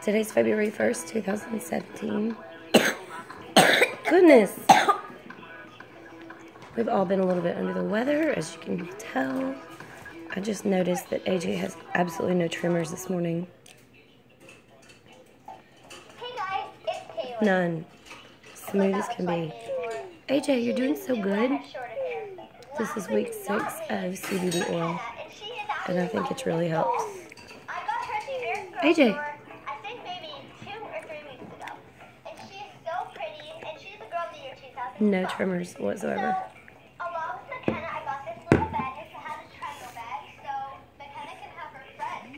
Today's February 1st, 2017. Goodness. We've all been a little bit under the weather, as you can tell. I just noticed that AJ has absolutely no tremors this morning. Hey guys, it's Taylor. None. Smooth as can be. AJ, you're doing so good. This is week six of CBD oil, and I think it's really helped. I got her the Earth Girl AJ. No tremors whatsoever.